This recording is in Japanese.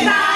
した。